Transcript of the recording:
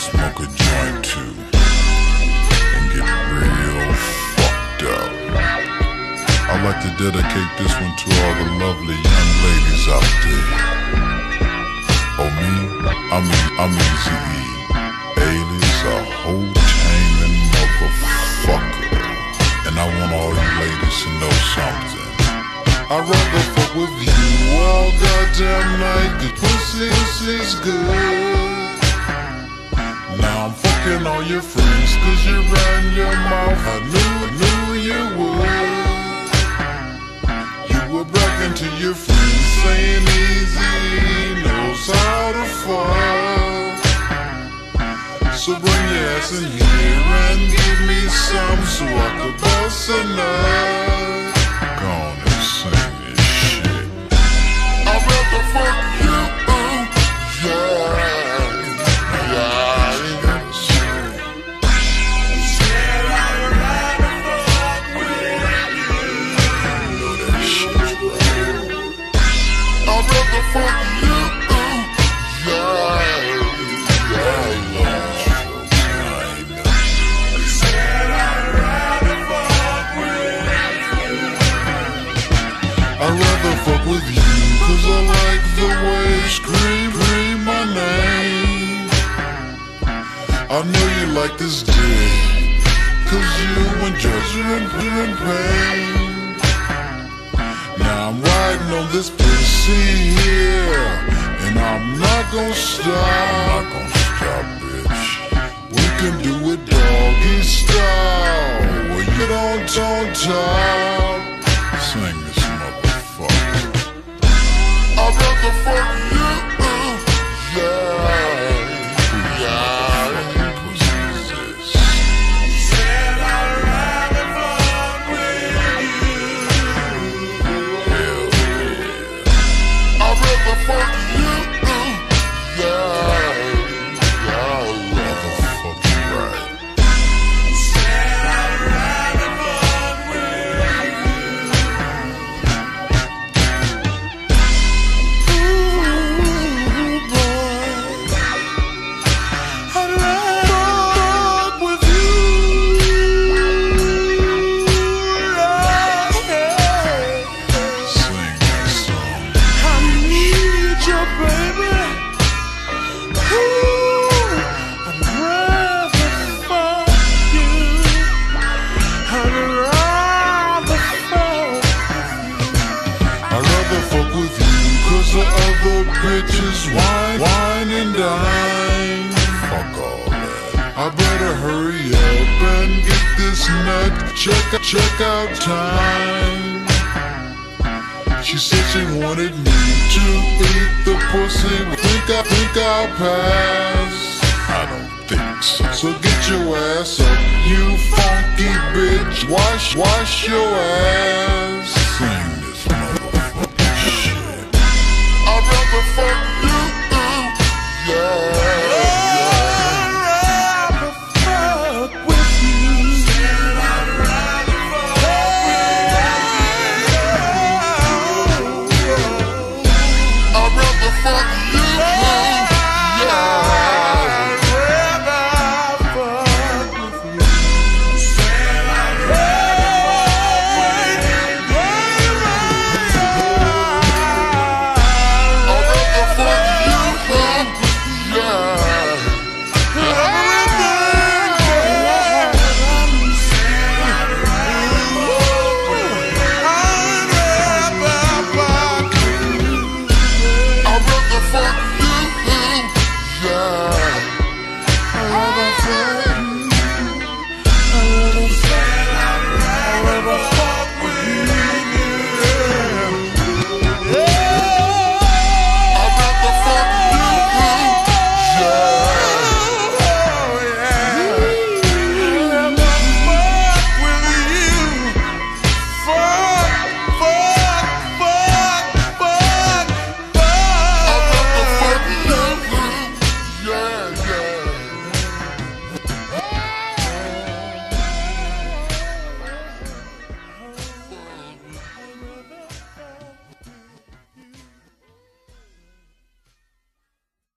smoke a joint too and get real fucked up. I'd like to dedicate this one to all the lovely young ladies out there. Oh me, I mean I'm easy E. Bailey's a whole taming motherfucker, and I want all you ladies to know something. I'd rather fuck with you all goddamn night. The pussy is good. Fucking all your friends cause you ran your mouth. I knew, knew you would. You were bragging to your friends saying Eazy knows how to fuck. So bring your ass in here and give me some so I could bust a. I know you like this dick Cause you enjoy in pain this pussy here And I'm not gonna stop. I'm not gonna stop, bitch. We can do with you Cause the other bitches whine, whine and dine. Fuck all that. I better hurry up and get this nut Check, check out time. She said she wanted me to eat the pussy. Think I, think I'll pass. I don't think so. So get your ass up, you funky bitch. Wash, wash your ass